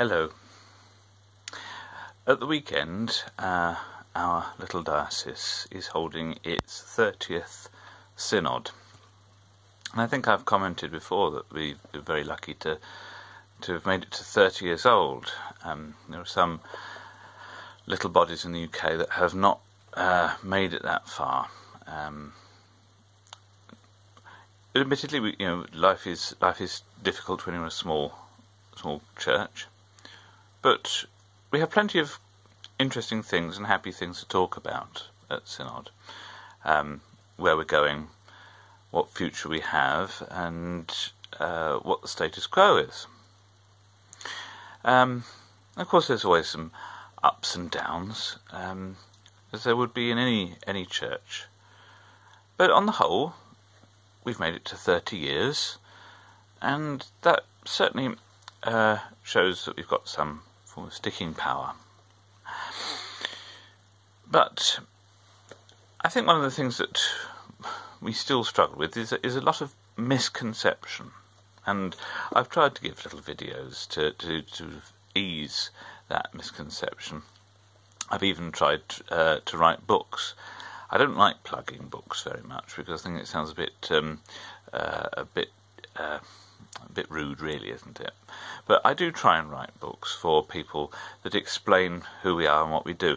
Hello. At the weekend, uh, our little diocese is holding its 30th synod. And I think I've commented before that we're very lucky to to have made it to 30 years old. Um, there are some little bodies in the UK that have not uh, made it that far. Um, admittedly, we, you know, life is life is difficult when you're a small small church, but we have plenty of interesting things and happy things to talk about at Synod. Um, where we're going, what future we have, and uh, what the status quo is. Um, of course, there's always some ups and downs, um, as there would be in any any church. But on the whole, we've made it to 30 years, and that certainly uh, shows that we've got some form of sticking power. But I think one of the things that we still struggle with is, is a lot of misconception. And I've tried to give little videos to, to, to ease that misconception. I've even tried uh, to write books. I don't like plugging books very much because I think it sounds a bit um, uh, a bit uh, a bit rude, really, isn't it? But I do try and write books for people that explain who we are and what we do.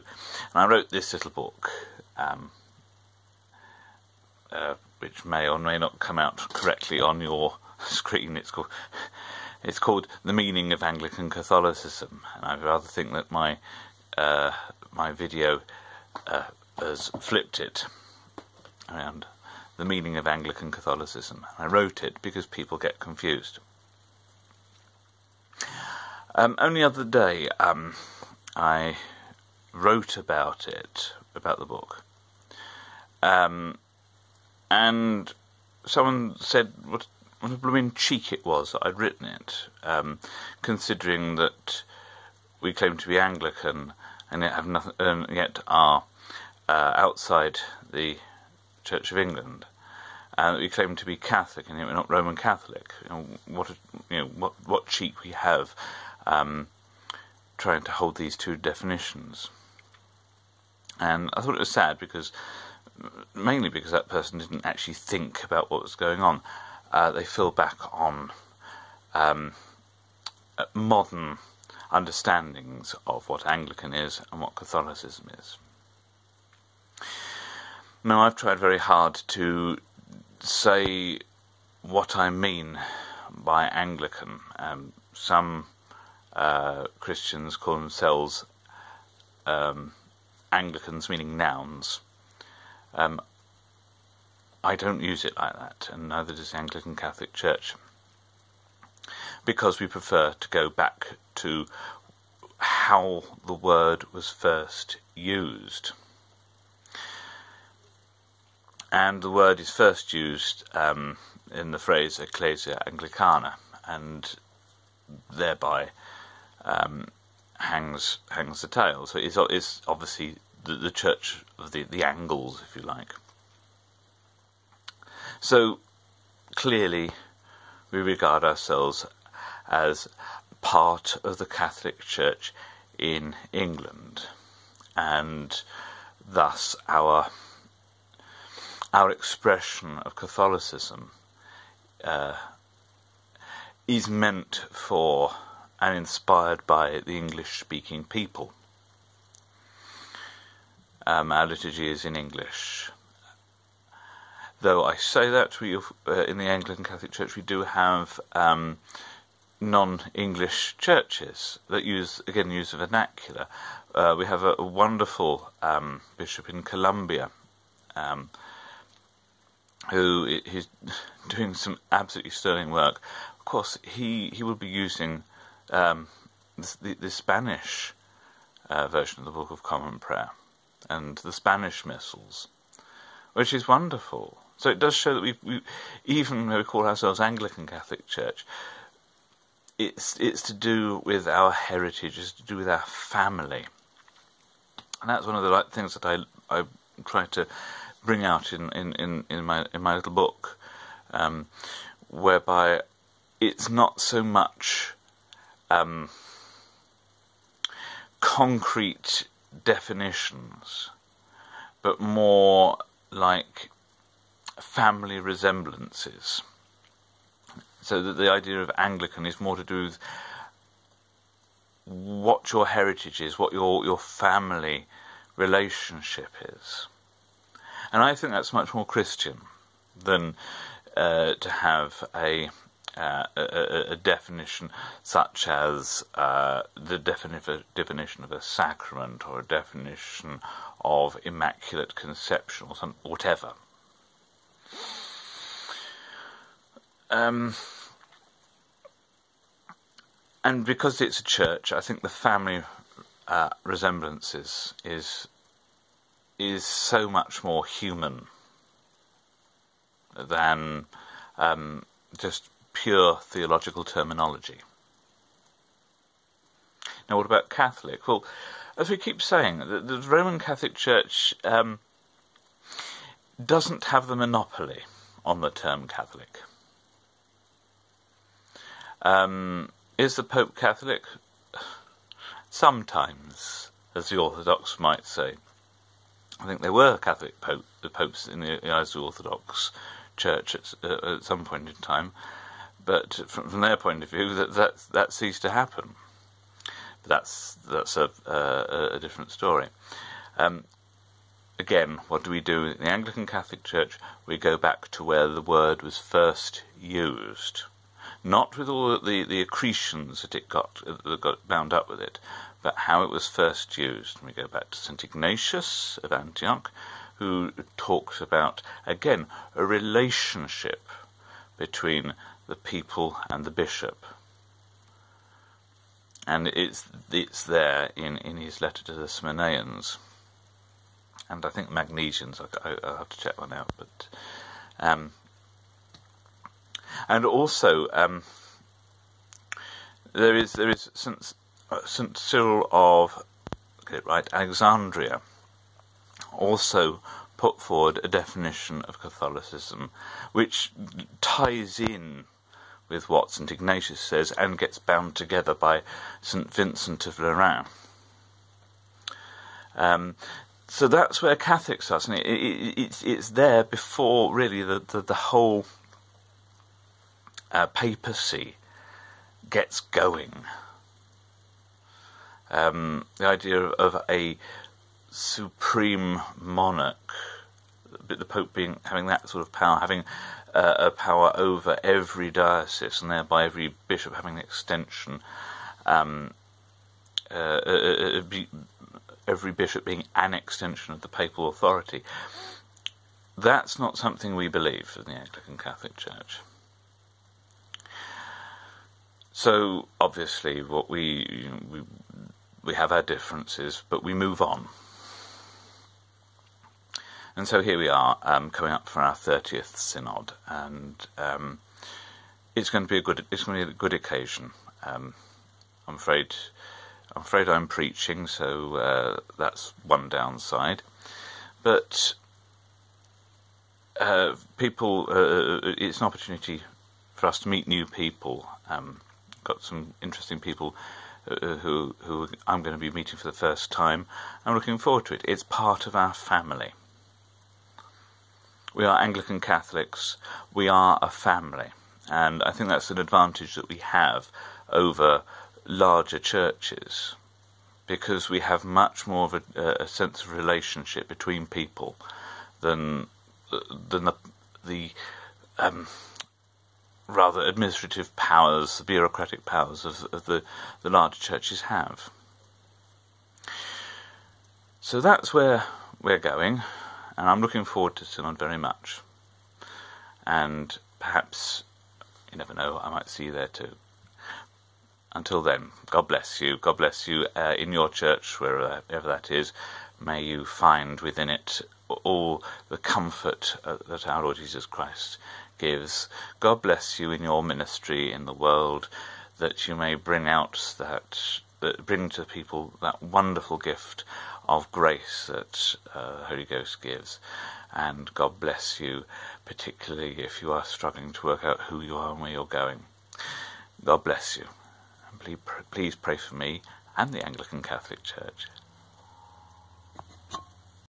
And I wrote this little book, um, uh, which may or may not come out correctly on your screen. It's called it's called The Meaning of Anglican Catholicism, and I rather think that my uh, my video uh, has flipped it around the meaning of Anglican Catholicism. I wrote it because people get confused. Um, only other day, um, I wrote about it, about the book, um, and someone said what, what a blooming cheek it was that I'd written it, um, considering that we claim to be Anglican and yet have nothing, yet are uh, outside the Church of England, and we claim to be Catholic and yet we're not Roman Catholic. You know, what a, you know what what cheek we have um, trying to hold these two definitions. And I thought it was sad because, mainly because that person didn't actually think about what was going on. Uh, they fell back on um, modern understandings of what Anglican is and what Catholicism is. Now, I've tried very hard to say what I mean by Anglican. Um, some uh, Christians call themselves um, Anglicans, meaning nouns. Um, I don't use it like that, and neither does the Anglican Catholic Church, because we prefer to go back to how the word was first used. And the word is first used um, in the phrase Ecclesia Anglicana, and thereby um, hangs hangs the tale. So it's, it's obviously the, the church of the, the angles, if you like. So clearly, we regard ourselves as part of the Catholic Church in England, and thus our our expression of Catholicism uh, is meant for and inspired by the English speaking people. Um, our liturgy is in English. Though I say that we, uh, in the Anglican Catholic Church, we do have um, non-English churches that use, again, use vernacular. Uh, we have a, a wonderful um, bishop in Colombia um, who is doing some absolutely sterling work. Of course, he, he will be using um, the, the, Spanish uh, version of the Book of Common Prayer and the Spanish missals, which is wonderful. So it does show that we, we even though we call ourselves Anglican Catholic Church, it's it's to do with our heritage, it's to do with our family, and that's one of the things that I I try to bring out in in, in, in my in my little book, um, whereby it's not so much um, concrete definitions, but more like family resemblances. So that the idea of Anglican is more to do with what your heritage is, what your, your family relationship is. And I think that's much more Christian than uh, to have a, uh, a, a, definition such as uh, the defini- definition of a sacrament or a definition of immaculate conception or some, whatever. Um, and because it's a church, I think the family uh, resemblances is is so much more human than um, just pure theological terminology. Now, what about Catholic? Well, as we keep saying, the, the Roman Catholic Church um, doesn't have the monopoly on the term Catholic. Um, is the Pope Catholic? Sometimes, as the Orthodox might say. I think there were Catholic pope, the popes in the, the Orthodox Church at, uh, at, some point in time, but from, from, their point of view, that that, that ceased to happen. But that's that's a, uh, a different story. Um, again, what do we do in the Anglican Catholic Church? We go back to where the word was first used not with all the, the accretions that it got that got bound up with it, but how it was first used. We go back to St. Ignatius of Antioch, who talks about, again, a relationship between the people and the bishop. And it's, it's there in, in his letter to the Smyrnaeans. And I think Magnesians, I, I, I'll have to check one out, but um, and also um, there is there is Saint uh, Saint Cyril of get it right Alexandria also put forward a definition of Catholicism which ties in with what St Ignatius says and gets bound together by St Vincent of Lerins. Um, so that's where Catholics are, it, it, it's it's there before really the, the, the whole uh, papacy gets going. Um, the idea of a supreme monarch, the Pope being having that sort of power, having uh, a power over every diocese, and thereby every bishop having the extension, um, uh, uh, uh, uh every bishop being an extension of the papal authority. That's not something we believe in the Anglican Catholic Church. So obviously, what we we we have our differences, but we move on. And so here we are, um, coming up for our thirtieth synod, and um, it's going to be a good it's going to be a good occasion. Um, I'm afraid I'm afraid I'm preaching, so uh, that's one downside. But uh, people, uh, it's an opportunity for us to meet new people. Um, got some interesting people uh, uh, who who I'm going to be meeting for the first time. I'm looking forward to it. It's part of our family. We are Anglican Catholics. We are a family, and I think that's an advantage that we have over larger churches because we have much more of a, a sense of relationship between people than than the the um, rather administrative powers, the bureaucratic powers of, of the, the larger churches have. So that's where we're going, and I'm looking forward to Synod very much. And perhaps, you never know, I might see you there too. Until then, God bless you. God bless you uh, in your church, wherever that is. May you find within it all the comfort uh, that our Lord Jesus Christ gives. God bless you in your ministry in the world, that you may bring out that, that bring to people that wonderful gift of grace that uh, the Holy Ghost gives. And God bless you, particularly if you are struggling to work out who you are and where you're going. God bless you. And please, please pray for me and the Anglican Catholic Church